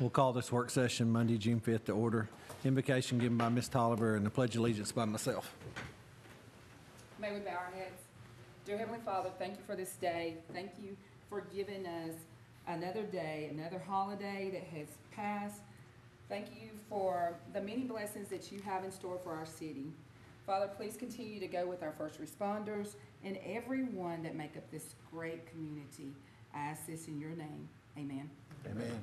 We'll call this work session Monday, June 5th to order. Invocation given by Ms. Tolliver and the pledge of allegiance by myself. May we bow our heads? Dear Heavenly Father, thank you for this day. Thank you for giving us another day, another holiday that has passed. Thank you for the many blessings that you have in store for our city. Father, please continue to go with our first responders and everyone that make up this great community. I ask this in your name. Amen. Amen.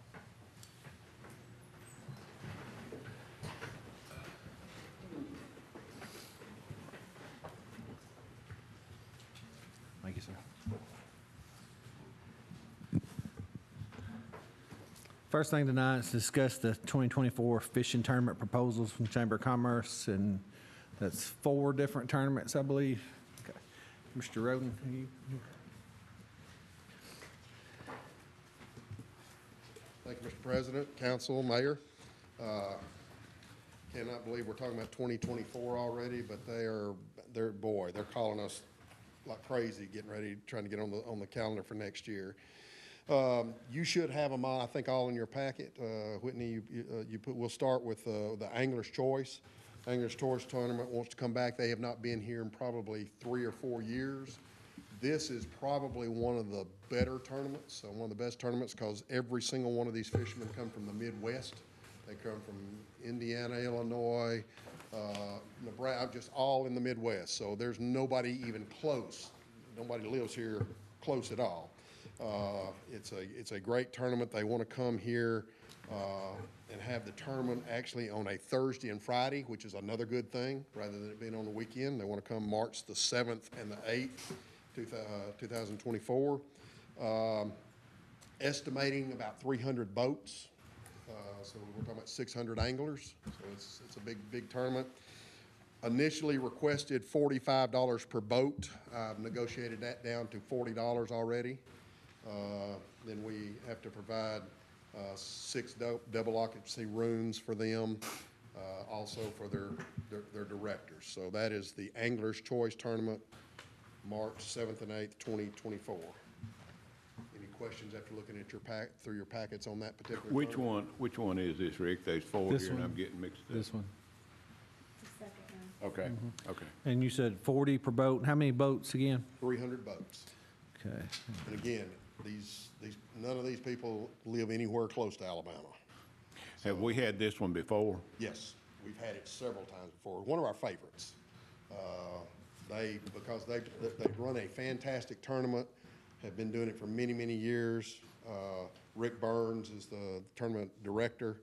First thing tonight is discuss the 2024 fishing tournament proposals from Chamber of Commerce, and that's four different tournaments, I believe. Okay. Mr. Roden, you? Thank you, Mr. President, council, mayor. Uh, Cannot believe we're talking about 2024 already, but they are, they're, boy, they're calling us like crazy, getting ready, trying to get on the, on the calendar for next year. Um, You should have them, I think, all in your packet. Uh, Whitney, you- you uh, you put, we'll start with uh, the Angler's Choice. Angler's Choice Tournament wants to come back. They have not been here in probably three or four years. This is probably one of the better tournaments, uh, one of the best tournaments, because every single one of these fishermen come from the Midwest. They come from Indiana, Illinois, uh, Nebraska, just all in the Midwest. So there's nobody even close. Nobody lives here close at all. Uh, It's a, it's a great tournament. They want to come here uh, and have the tournament actually on a Thursday and Friday, which is another good thing, rather than it being on the weekend. They want to come March the 7th and the 8th, two uh, 2024. Um, Estimating about 300 boats. Uh, So we're talking about 600 anglers. So it's, it's a big, big tournament initially requested forty-five dollars per boat. I've negotiated that down to forty dollars already. Uh, Then we have to provide uh, six dou- double occupancy rooms for them, uh, also for their, their- their directors. So that is the Angler's Choice Tournament, March seventh and eighth, twenty twenty-four. Any questions after looking at your pack, through your packets on that particular? Which tournament? one, which one is this, Rick? There's four This here and one. I'm getting mixed up. This one. Okay, Mm-hmm. okay. And you said 40 per boat. How many boats again? Three hundred boats. Okay. And again, these, these, none of these people live anywhere close to Alabama. Have we had this one before? Yes, we've had it several times before. One of our favorites. Uh, They, because they, they've run a fantastic tournament, have been doing it for many, many years. Uh, Rick Burns is the tournament director.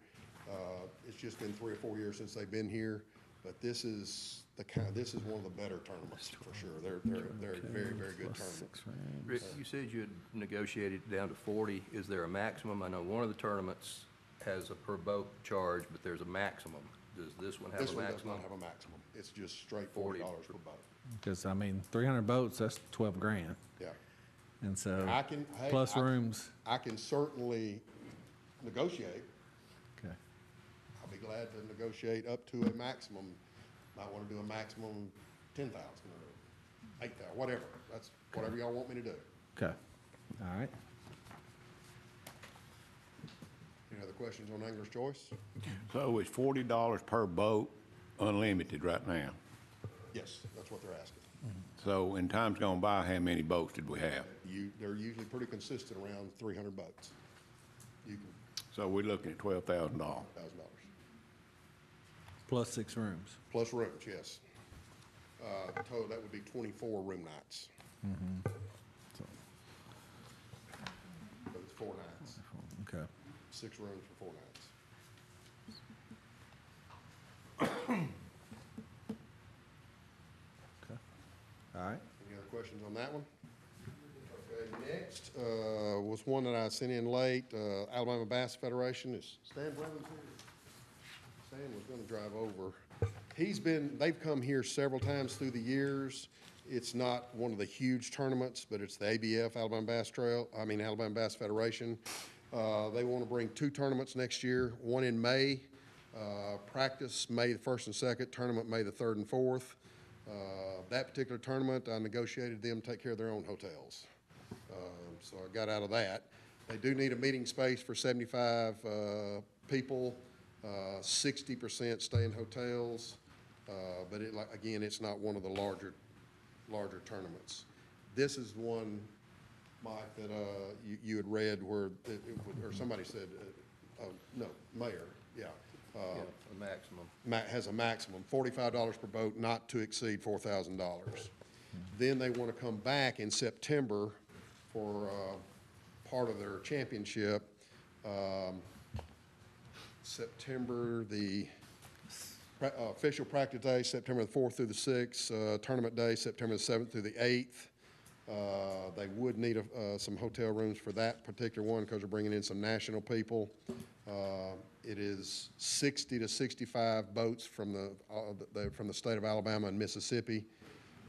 Uh, It's just been three or four years since they've been here, but this is the kind, this is one of the better tournaments, for sure. They're, they're, they're a very, very good Plus tournament. Rick, you said you had negotiated it down to forty. Is there a maximum? I know one of the tournaments has a per boat charge, but there's a maximum. Does this one have This a one does not have a maximum. It's just straight forty dollars per boat. Because, I mean, 300 boats, that's 12 grand. Yeah. And so, I can, hey, plus I- rooms. I can certainly negotiate. Okay. I'll be glad to negotiate up to a maximum. Might want to do a maximum ten thousand or eight thousand, whatever. That's whatever y'all want me to do. Okay. All right. Any other questions on Angler's Choice? So it's forty dollars per boat, unlimited right now. Yes, that's what they're asking. So in times gone by, how many boats did we have? You, they're usually pretty consistent around three hundred boats. You can, So we're looking at twelve thousand dollars. thousand dollars. Plus six rooms. Plus rooms, yes. Uh, total, that would be twenty-four room nights. So, But it's four nights, Okay. six rooms for four nights. Okay. All right. Any other questions on that one? Okay, next, uh, was one that I sent in late, uh, Alabama Bass Federation, is Stan Blevins here? Stan was gonna drive over. He's been, they've come here several times through the years. It's not one of the huge tournaments, but it's the ABF, Alabama Bass Trail, I mean Alabama Bass Federation. Uh, They want to bring two tournaments next year, one in May, uh, practice May the 1st and 2nd, tournament May the 3rd and 4th. Uh, That particular tournament, I negotiated them to take care of their own hotels. Um, So I got out of that. They do need a meeting space for 75 uh, people, uh, 60% stay in hotels. uh, But it, like, again, it's not one of the larger, larger tournaments. This is one, Mike, that uh, you you had read where, it- it would- or somebody said, uh, oh, no, mayor, yeah. uh, Yeah, a maximum. ma- has a maximum, forty-five dollars per boat, not to exceed four thousand dollars. Then they want to come back in September for uh, part of their championship. Um, September, the pra- uh, official practice day, September the fourth through the sixth, uh, tournament day, September the seventh through the eighth. Uh, They would need uh, some hotel rooms for that particular one because they're bringing in some national people. Uh, It is 60 to 65 boats from the, uh, the- from the state of Alabama and Mississippi.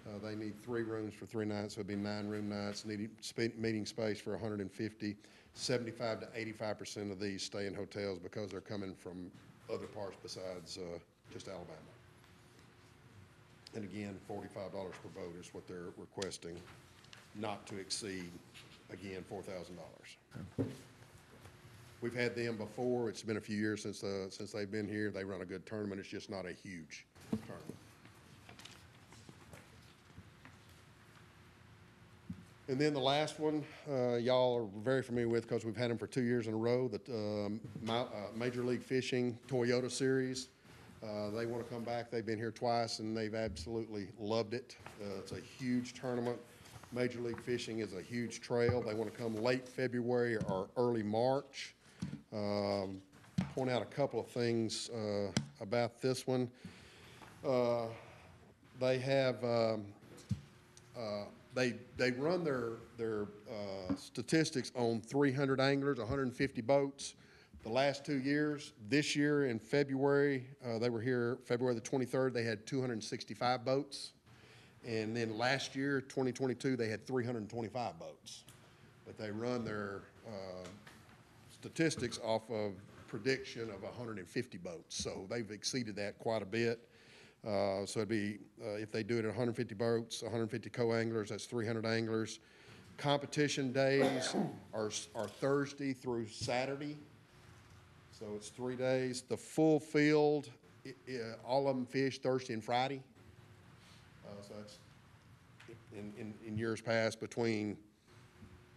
Uh, They need three rooms for three nights, so it'd be nine room nights, needing meeting space for 150. 75 to 85% of these stay in hotels because they're coming from other parts besides uh, just Alabama. And again, forty-five dollars per boat is what they're requesting, not to exceed, again, four thousand dollars. We've had them before, it's been a few years since, uh, since they've been here, they run a good tournament, it's just not a huge tournament. And then the last one, uh, y'all are very familiar with because we've had them for two years in a row, the um, Ma- uh, Major League Fishing Toyota Series. Uh, They want to come back. They've been here twice and they've absolutely loved it. Uh, It's a huge tournament. Major League Fishing is a huge trail. They want to come late February or early March. Um, Point out a couple of things uh, about this one. Uh, They have, um, uh, they, they run their, their uh, statistics on 300 anglers, 150 boats. The last two years, this year in February, uh, they were here, February the 23rd, they had 265 boats. And then last year, 2022, they had 325 boats. But they run their uh, statistics off of prediction of 150 boats. So they've exceeded that quite a bit. Uh, So it'd be, uh, if they do it at 150 boats, 150 co-anglers, that's 300 anglers. Competition days are are Thursday through Saturday. So it's three days. The full field, all of them fish Thursday and Friday. Uh, So that's, in, in, in years past, between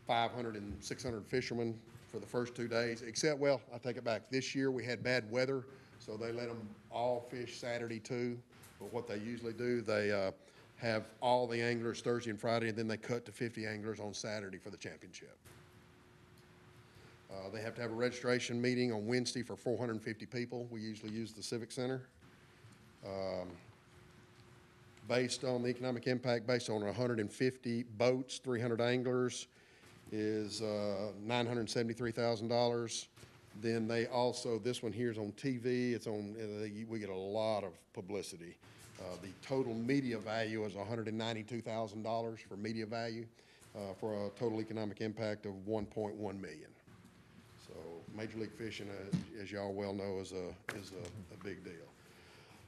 500 and 600 fishermen for the first two days, except, well, I take it back. This year, we had bad weather, so they let them all fish Saturday too. But what they usually do, they uh, have all the anglers Thursday and Friday, and then they cut to 50 anglers on Saturday for the championship. Uh, They have to have a registration meeting on Wednesday for 450 people. We usually use the Civic Center. Um, Based on the economic impact, based on 150 boats, 300 anglers, is uh, $973,000. Then they also, this one here is on TV, it's on, uh, we get a lot of publicity. Uh, The total media value is $192,000 for media value, uh, for a total economic impact of 1.1 million. So Major League Fishing, uh, as y'all well know, is a, is a, a big deal.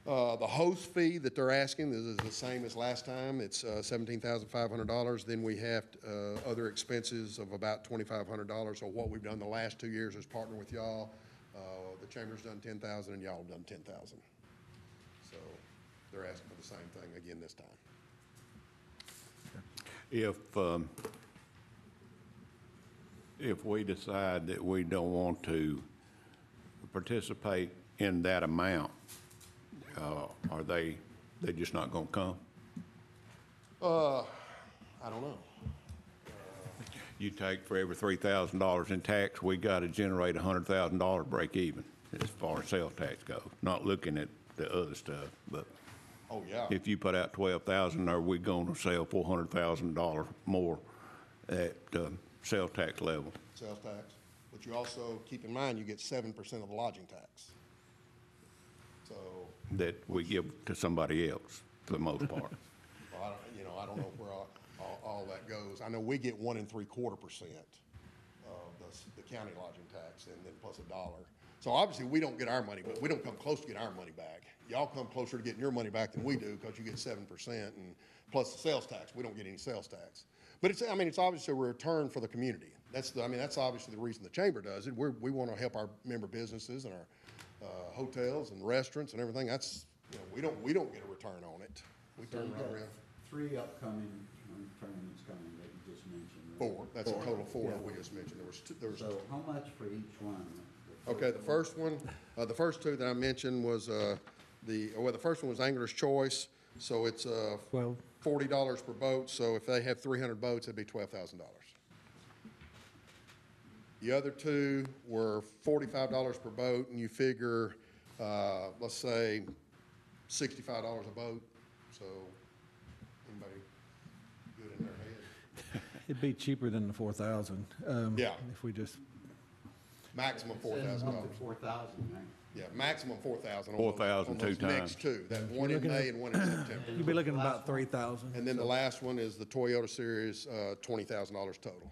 Uh, The host fee that they're asking is is the same as last time. It's uh, $17,500. Then we have uh, other expenses of about $2,500. So what we've done the last two years is partner with y'all. Uh, The Chamber's done 10,000 and y'all have done 10,000. They're asking for the same thing again this time. If, um, if we decide that we don't want to participate in that amount, uh, are they, they just not gonna come? Uh, I don't know. You take for every three thousand dollars in tax, we gotta generate a hundred thousand dollar break even as far as sales tax goes, not looking at the other stuff, but Oh, yeah. if you put out twelve thousand, are we gonna sell four hundred thousand dollars more at, um, sales tax level? Sales tax. But you also, keep in mind, you get 7% of the lodging tax. So that we give to somebody else for the most part. Well, I don't, you know, I don't know where all, all, all that goes. I know we get one and three quarter percent of the the county lodging tax and then plus a dollar. So obviously, we don't get our money, but we don't come close to getting our money back. Y'all come closer to getting your money back than we do because you get seven percent and plus the sales tax. We don't get any sales tax. But it's, I mean, it's obviously a return for the community. That's the, I mean, that's obviously the reason the chamber does it. We're, we want to help our member businesses and our, uh, hotels and restaurants and everything. That's, you know, we don't, we don't get a return on it. We So turn right around. three upcoming um, tournaments coming that you just mentioned. right? Four, that's a total of four that we just mentioned. There was two, there was So how much for each one? Okay, the first one, uh, the first two that I mentioned was, uh, the, well, the first one was Angler's Choice, so it's, uh, Twelve. forty dollars per boat, so if they have three hundred boats, it'd be twelve thousand dollars. The other two were forty-five dollars per boat, and you figure, uh, let's say sixty-five dollars a boat, so anybody good in their head? It'd be cheaper than the four thousand. um, Yeah. If we just, Maximum four Says thousand up dollars. four thousand, right? Yeah, maximum four thousand. 4,000 two Next times. two, that one in May and one in September. you'd be looking at about three thousand. And then the last one is the Toyota Series, uh, twenty thousand dollars total.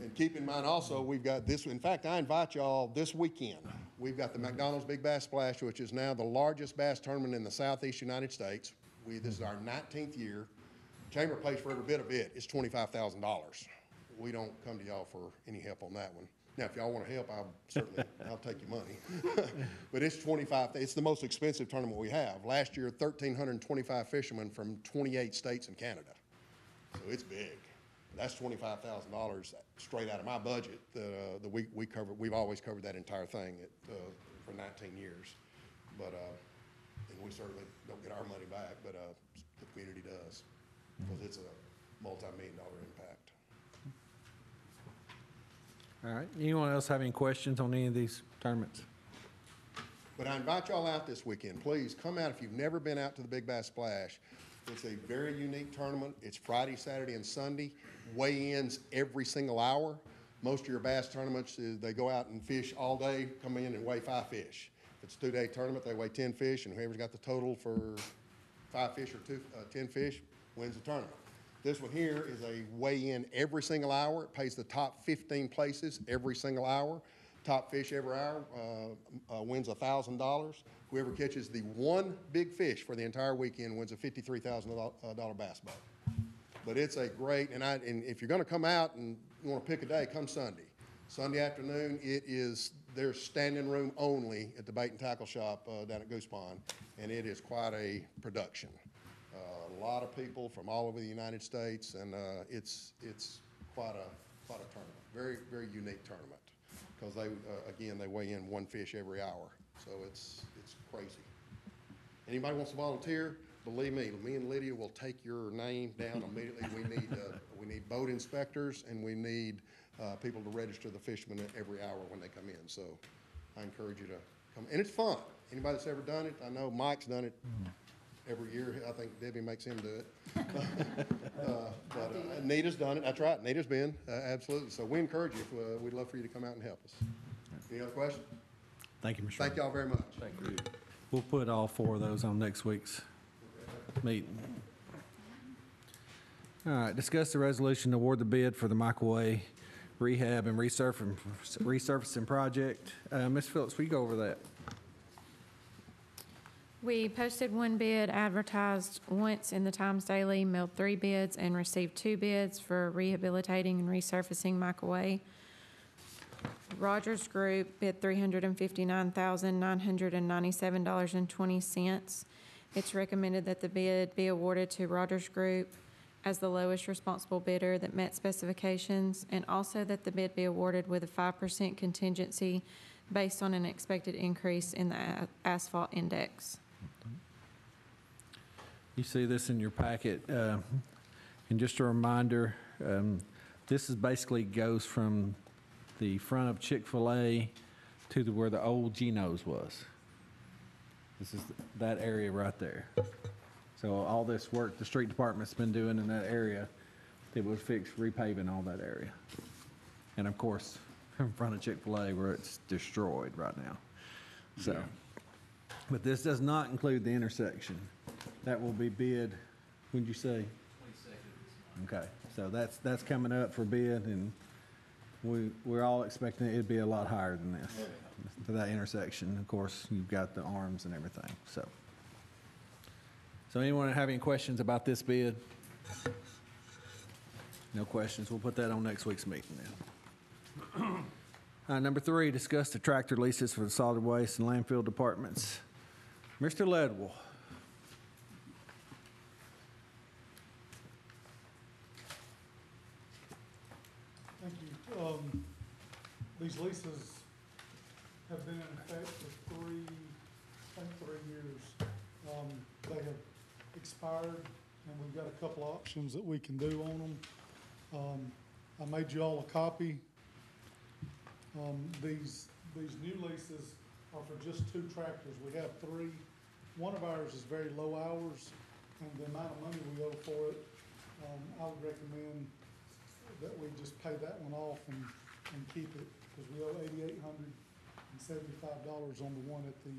And keep in mind also, we've got this, in fact, I invite y'all this weekend. We've got the McDonald's Big Bass Splash, which is now the largest bass tournament in the southeast United States. We, this is our nineteenth year. Chamber pays for every bit of it. It's twenty-five thousand dollars. We don't come to y'all for any help on that one. Now, if y'all want to help, I'll certainly, I'll take your money. But it's twenty-five, it's the most expensive tournament we have. Last year, thirteen hundred and twenty-five fishermen from twenty-eight states and Canada. So it's big. That's twenty-five thousand dollars straight out of my budget, that, uh, that we, we cover, we've always covered that entire thing at, uh, for nineteen years. But, uh, and we certainly don't get our money back, but, uh, the community does, because it's a multi-million dollar impact. All right. Anyone else have any questions on any of these tournaments? But I invite y'all out this weekend. Please come out if you've never been out to the Big Bass Splash. It's a very unique tournament. It's Friday, Saturday, and Sunday. Weigh-ins every single hour. Most of your bass tournaments, they go out and fish all day, come in and weigh five fish. If it's a two-day tournament, they weigh ten fish, and whoever's got the total for five fish or two, uh, ten fish wins the tournament. This one here is a weigh-in every single hour. It pays the top fifteen places every single hour. Top fish every hour uh, uh, wins a thousand dollars. Whoever catches the one big fish for the entire weekend wins a fifty-three thousand dollar bass boat. But it's a great, and I, and if you're gonna come out and you wanna pick a day, come Sunday. Sunday afternoon, it is, there's standing room only at the bait and tackle shop uh, down at Goose Pond, and it is quite a production. Uh, A lot of people from all over the United States, and uh, it's, it's quite a, quite a tournament. Very, very unique tournament, because they, uh, again, they weigh in one fish every hour, so it's, it's crazy. Anybody wants to volunteer, believe me, me and Lydia will take your name down immediately. We need, uh, we need boat inspectors and we need, uh, people to register the fishermen every hour when they come in. So I encourage you to come, and it's fun. Anybody that's ever done it, I know Mike's done it every year. I think Debbie makes him do it. Uh, But uh, Nita's done it. That's right. Nita's been, uh, absolutely. So we encourage you. Uh, We'd love for you to come out and help us. Any other questions? Thank you, Mr. Thank y'all very much. Thank you. We'll put all four of those on next week's meeting. All right, discuss the resolution to award the bid for the Micah Way rehab and resurfacing, resurfacing project. Uh, Ms. Phillips, will you go over that? We posted one bid, advertised once in the Times Daily, mailed three bids, and received two bids for rehabilitating and resurfacing Micah Way. Rogers Group bid three hundred and fifty-nine thousand, nine hundred and ninety-seven dollars and twenty cents. It's recommended that the bid be awarded to Rogers Group as the lowest responsible bidder that met specifications, and also that the bid be awarded with a five percent contingency based on an expected increase in the asphalt index. You see this in your packet. uh, And just a reminder, um, this is basically goes from the front of Chick-fil-A to the, where the old Geno's was. This is that area right there. So all this work the street department's been doing in that area, it would fix repaving all that area. And of course, in front of Chick-fil-A where it's destroyed right now. So, but this does not include the intersection. That will be bid, when'd you say? Okay, so that's, that's coming up for bid and we, we're all expecting it'd be a lot higher than this for that intersection. Of course, you've got the arms and everything, so. So anyone have any questions about this bid? No questions. We'll put that on next week's meeting then. Uh, number three, discuss the tractor leases for the solid waste and landfill departments. Mr. Ledwell. Thank you. Um, these leases have been in effect for three, I think three years. Um, they have expired, and we've got a couple options that we can do on them. Um, I made you all a copy. Um, these, these new leases are for just two tractors. We have three. One of ours is very low hours, and the amount of money we owe for it, um, I would recommend that we just pay that one off and, and keep it, because we owe eighty-eight hundred and seventy-five dollars on the one at the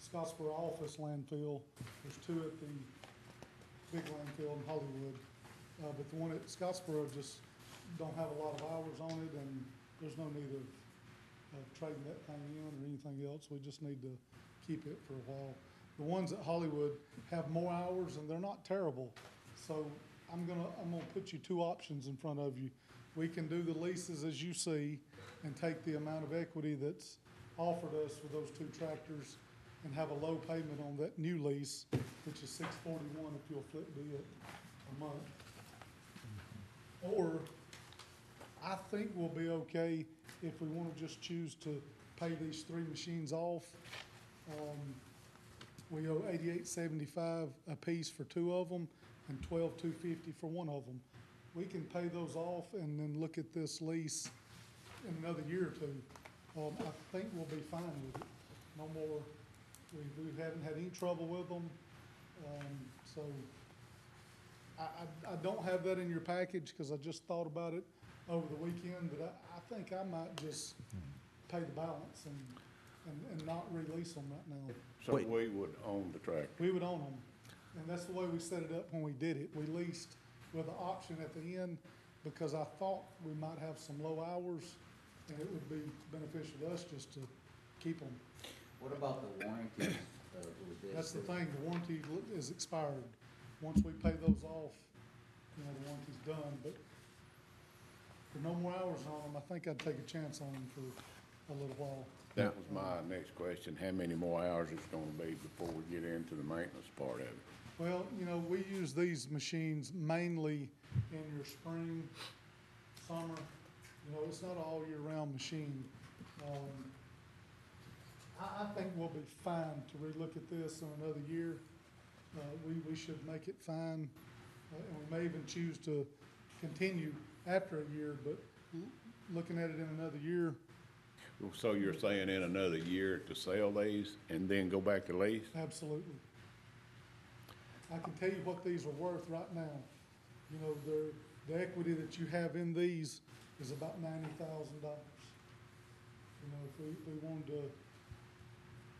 Scottsboro office landfill. There's two at the big landfill in Hollywood. Uh, but the one at Scottsboro just don't have a lot of hours on it, and there's no need of, of trading that thing in or anything else. We just need to keep it for a while. The ones at Hollywood have more hours, and they're not terrible. So I'm gonna, I'm gonna put you two options in front of you. We can do the leases as you see and take the amount of equity that's offered us for those two tractors and have a low payment on that new lease, which is six forty-one if you'll flip it a month. Or I think we'll be okay if we wanna just choose to pay these three machines off. Um, we owe eighty-eight seventy-five apiece for two of them and twelve two fifty for one of them. We can pay those off and then look at this lease in another year or two. Um, I think we'll be fine with it. No more, we, we haven't had any trouble with them. Um, so I, I, I don't have that in your package because I just thought about it over the weekend, but I, I think I might just pay the balance and, and, and not release them right now. So Wait. we would own the tractor. We would own them, and that's the way we set it up when we did it. We leased with an option at the end because I thought we might have some low hours, and it would be beneficial to us just to keep them. What about the warranty uh, with this? That's the thing, the warranty li- is expired. Once we pay those off, you know, the warranty's done, but for no more hours on them, I think I'd take a chance on them for a little while. That was my next question. How many more hours is it's gonna be before we get into the maintenance part of it? Well, you know, we use these machines mainly in your spring, summer. You know, it's not an all-year-round machine. Um, I, I think we'll be fine to relook at this in another year. Uh, we, we should make it fine, uh, and we may even choose to continue after a year, but l- looking at it in another year, So you're saying in another year to sell these and then go back to lease? Absolutely. I can tell you what these are worth right now. You know, the, the equity that you have in these is about ninety thousand dollars. You know, if we, if we wanted to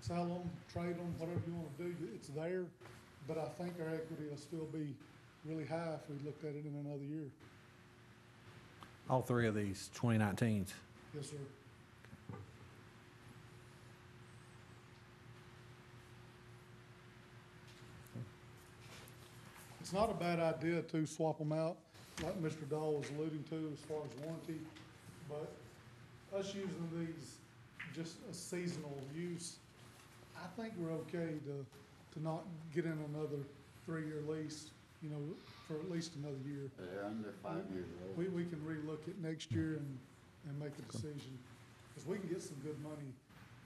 sell them, trade them, whatever you wanna do, it's there. But I think our equity will still be really high if we looked at it in another year. All three of these 2019s. Yes, sir. It's not a bad idea to swap them out, like Mr. Dahl was alluding to as far as warranty, but us using these just a seasonal use, I think we're okay to, to not get in another three-year lease, you know, for at least another year. They're under five years old. We, we can relook at next year and, and make a decision, because we can get some good money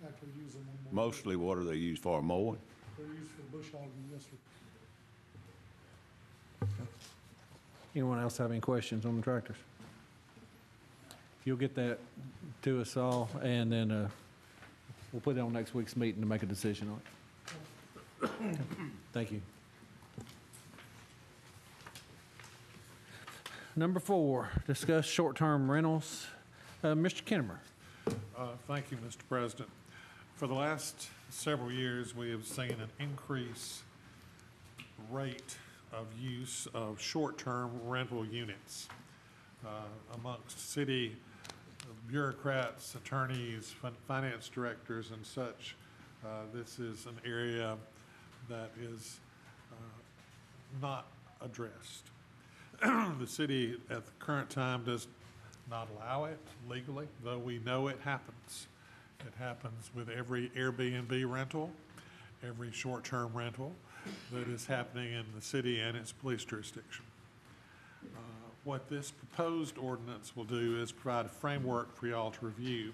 after using them. more. Mostly what are they used for, mowing? They're used for bush hogging, yes, sir. Anyone else have any questions on the tractors? You'll get that to us all, and then uh, we'll put it on next week's meeting to make a decision on it. Thank you. Number four, discuss short-term rentals. Uh, Mr. Kinnemer. Uh, Thank you, Mr. President. For the last several years, we have seen an increase rate of use of short-term rental units uh, amongst city bureaucrats, attorneys, fin- finance directors and such, uh, this is an area that is uh, not addressed. The city at the current time does not allow it legally, though we know it happens. It happens with every Airbnb rental, every short-term rental that is happening in the city and its police jurisdiction. What this proposed ordinance will do is provide a framework for y'all to review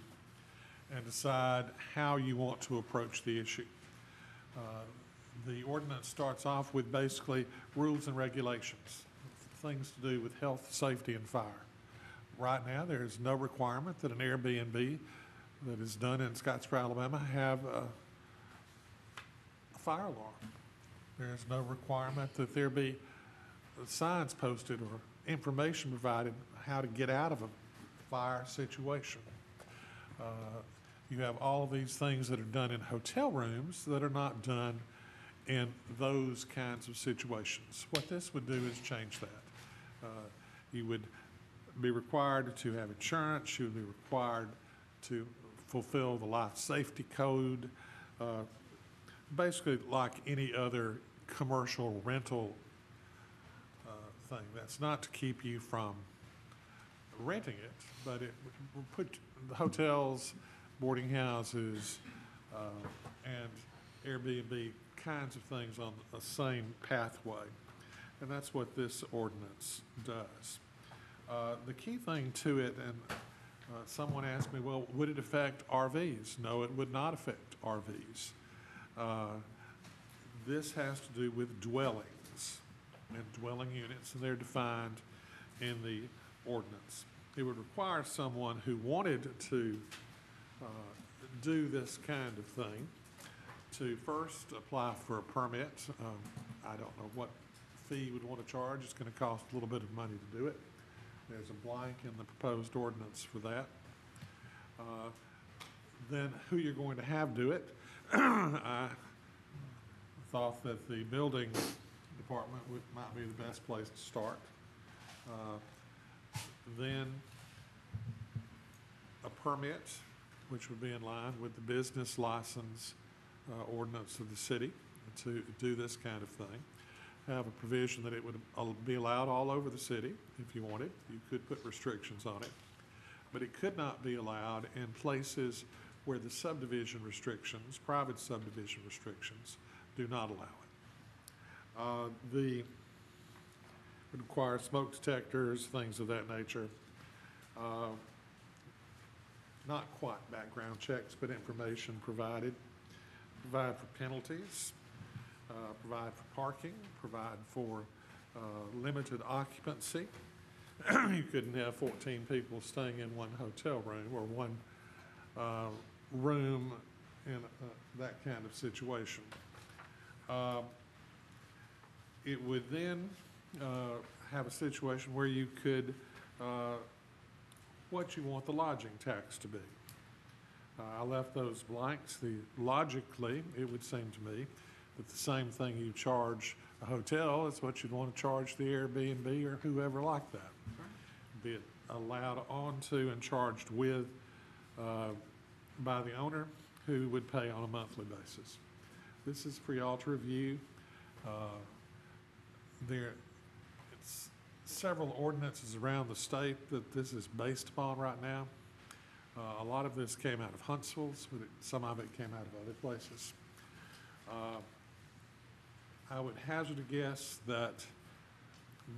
and decide how you want to approach the issue. Uh, The ordinance starts off with basically rules and regulations, things to do with health, safety, and fire. Right now, there is no requirement that an Airbnb that is done in Scottsboro, Alabama, have a a fire alarm. There is no requirement that there be signs posted or information provided how to get out of a fire situation. Uh, You have all of these things that are done in hotel rooms that are not done in those kinds of situations. What this would do is change that. Uh, You would be required to have insurance, you would be required to fulfill the life safety code, uh, basically like any other commercial rental thing. That's not to keep you from renting it, but it would put the hotels, boarding houses, uh, and Airbnb kinds of things on the same pathway. And that's what this ordinance does. Uh, The key thing to it, and uh, someone asked me, well, would it affect RVs? No, it would not affect RVs. Uh, This has to do with dwellings and dwelling units, and they're defined in the ordinance. It would require someone who wanted to uh, do this kind of thing to first apply for a permit. Um, I don't know what fee you would want to charge. It's going to cost a little bit of money to do it. There's a blank in the proposed ordinance for that. Uh, Then who you're going to have do it. I thought that the building department would, might be the best place to start. Uh, Then a permit, which would be in line with the business license uh, ordinance of the city to do this kind of thing. Have a provision that it would uh, be allowed all over the city if you wanted. You could put restrictions on it. But it could not be allowed in places where the subdivision restrictions, private subdivision restrictions, do not allow it. Uh, The, require smoke detectors, things of that nature. Uh, Not quite background checks, but information provided. Provide for penalties, uh, provide for parking, provide for uh, limited occupancy. You couldn't have 14 people staying in one hotel room or one uh, room in uh, that kind of situation. It would then uh, have a situation where you could, uh, what you want the lodging tax to be. Uh, I left those blanks. The, logically, it would seem to me that the same thing you charge a hotel is what you'd want to charge the Airbnb or whoever like that. Be it allowed onto and charged with uh, by the owner, who would pay on a monthly basis. This is for y'all to review. Uh, There, it's several ordinances around the state that this is based upon right now. Uh, A lot of this came out of Huntsville's, but it- some of it came out of other places. Uh, I would hazard a guess that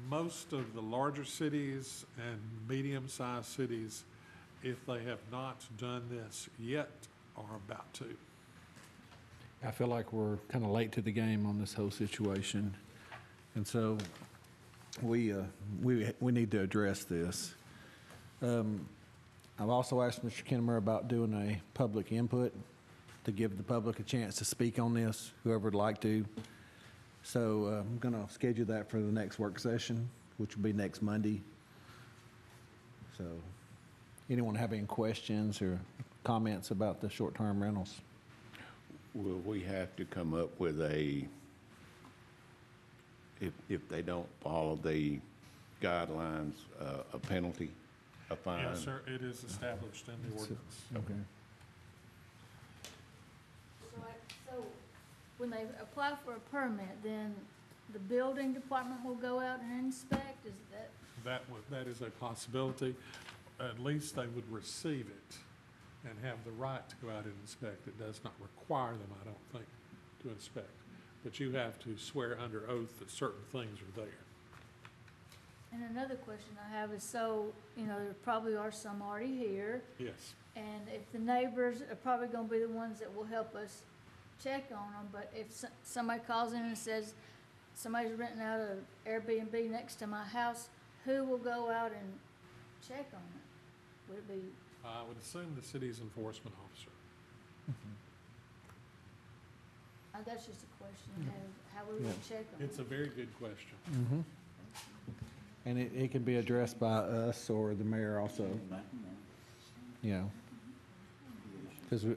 most of the larger cities and medium-sized cities, if they have not done this yet, are about to. I feel like we're kind of late to the game on this whole situation. And so we, uh, we, we need to address this. Um, I've also asked Mr. Kinnemer about doing a public input to give the public a chance to speak on this, whoever would like to. So uh, I'm going to schedule that for the next work session, which will be next Monday. So anyone have any questions or comments about the short-term rentals? Will we have to come up with a, if, if they don't follow the guidelines, uh, a penalty? a fine? Yes, sir, it is established in the ordinance. Okay. So, I- so when they apply for a permit, then the building department will go out and inspect, is that? That would, that is a possibility. At least they would receive it and have the right to go out and inspect. It does not require them, I don't think, to inspect. But you have to swear under oath that certain things are there. And another question I have is, so, you know, there probably are some already here, Yes. and if the neighbors are probably gonna be the ones that will help us check on them, but if so- somebody calls in and says, somebody's renting out a Airbnb next to my house, who will go out and check on it? Would it be, I would assume the city's enforcement officer. Uh, that's just a question, how, how we will check on it? It's a very good question. Mm-hmm. And it, it can be addressed by us or the mayor also, you know. Because we,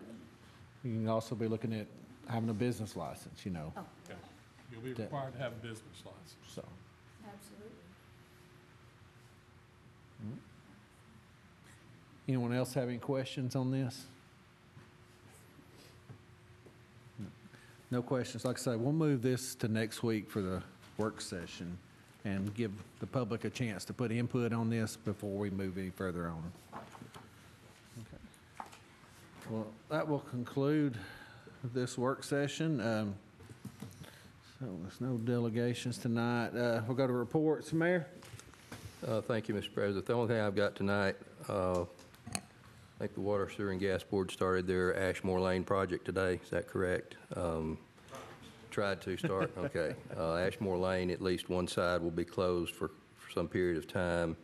you can also be looking at having a business license, you know, Oh, Okay. You'll be required to have a business license. so. absolutely. Anyone else have any questions on this? No questions. Like I say, we'll move this to next week for the work session and give the public a chance to put input on this before we move any further on. Okay. Well, that will conclude this work session. Um, So there's no delegations tonight. Uh, We'll go to reports. Mayor? Uh, Thank you, Mr. President. The only thing I've got tonight, uh, think the Water, Sewer, and Gas Board started their Ashmore Lane project today. Is that correct? Um, Tried to start, okay. Uh, Ashmore Lane, at least one side will be closed for for some period of time,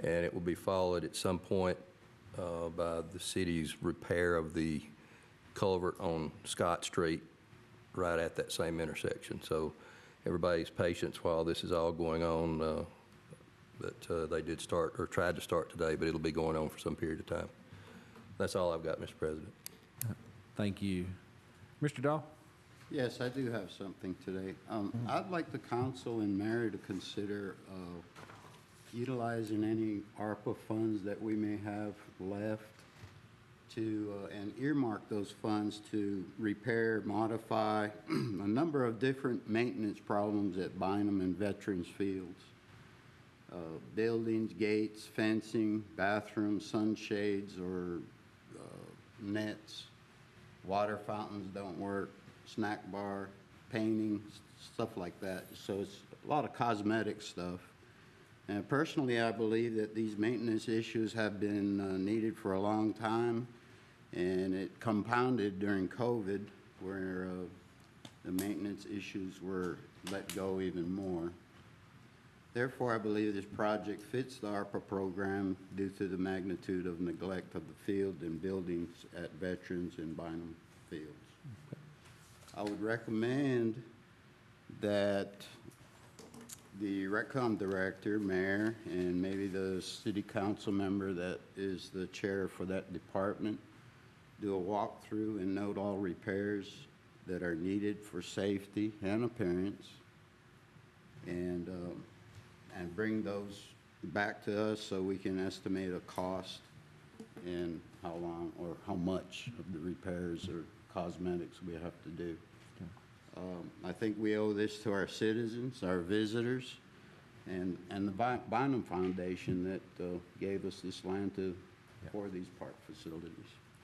and it will be followed at some point uh, by the city's repair of the culvert on Scott Street right at that same intersection. So everybody's patience while this is all going on, uh, but uh, they did start, or tried to start today, but it'll be going on for some period of time. That's all I've got, Mr. President. Thank you. Mr. Dahl? Yes, I do have something today. Um, I'd like the council and mayor to consider, uh, utilizing any ARPA funds that we may have left to, uh, and earmark those funds to repair, modify a number of different maintenance problems at Bynum and Veterans Fields. Uh, buildings, gates, fencing, bathrooms, sunshades, or, nets water fountains don't work, snack bar, painting, stuff like that. So it's a lot of cosmetic stuff. And personally, I believe that these maintenance issues have been uh, needed for a long time, and it compounded during COVID, where uh, the maintenance issues were let go even more. Therefore, I believe this project fits the ARPA program due to the magnitude of neglect of the field and buildings at Veterans and Bynum Fields. I would recommend that the Recom Director, Mayor, and maybe the city council member that is the chair for that department do a walkthrough and note all repairs that are needed for safety and appearance and, um, and bring those back to us so we can estimate a cost and how long or how much of the repairs or cosmetics we have to do. Um, I think we owe this to our citizens, our visitors, and, and the By- Bynum Foundation that uh, gave us this land to, for these park facilities.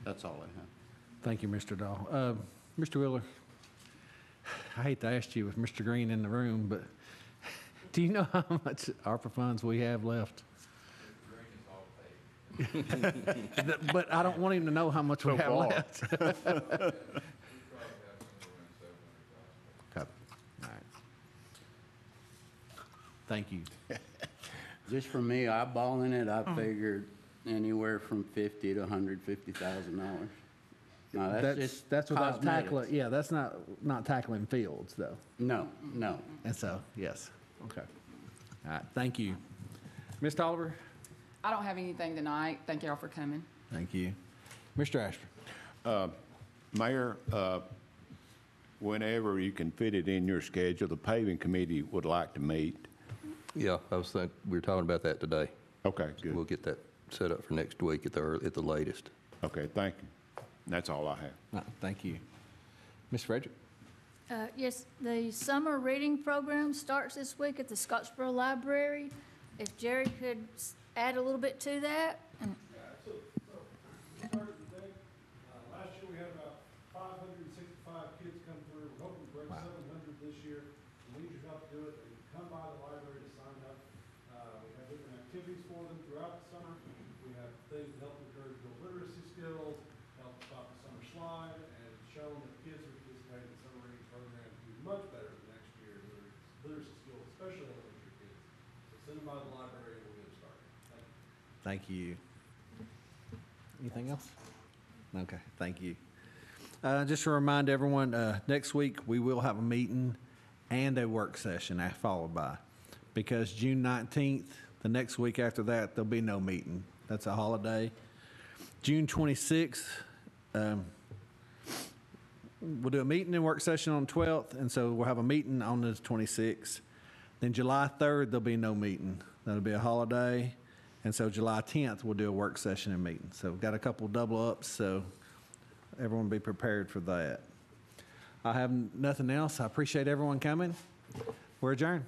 That's all I have. Thank you, Mr. Dahl. Uh, Mr. Wheeler, I hate to ask you with Mr. Green in the room, but do you know how much ARPA funds we have left? But I don't want him to know how much we So have far. left. Okay. All right. Thank you. Just for me, eyeballing it, I oh. figured anywhere from fifty to hundred fifty thousand dollars. Now, that's That's, just that's without cosmetics. tackling, yeah, that's not, not tackling fields, though. No, no. And so, yes, okay. All right, thank you. Ms. Tolliver? I don't have anything tonight. Thank y'all for coming. Thank you. Mr. Ashford? Mayor, uh, whenever you can fit it in your schedule, the paving committee would like to meet. Yeah, I was think, we were talking about that today. Okay, We'll get that set up for next week at the, ear- at the latest. Okay, thank you. That's all I have. No, Thank you. Ms. Frederick? Uh, yes, the summer reading program starts this week at the Scottsboro Library. If Jerry could add a little bit to that, and Started today. Uh, Last year, we had about five hundred and sixty-five kids come through. We're hoping to break Wow. seven hundred this year. We need your help to do it. They can come by the library to sign up. Uh, We have different activities for them throughout the summer. We have things to help encourage their literacy skills, help stop the summer slide, and show them that kids who participate in the summer reading program do much better next year in literacy especially elementary kids. So send them by the library and we'll get started. Thank you. Thank you. Anything else? Okay, thank you. Uh, Just to remind everyone, uh, next week, we will have a meeting and a work session a- followed by. Because June 19th, the next week after that, there'll be no meeting. That's a holiday. June 26th, um, we'll do a meeting and work session on 12th, and so we'll have a meeting on the 26th. Then July 3rd, there'll be no meeting. That'll be a holiday. And so July 10th, we'll do a work session and meeting. So we've got a couple double ups, so everyone be prepared for that. I have nothing else. I appreciate everyone coming. We're adjourned.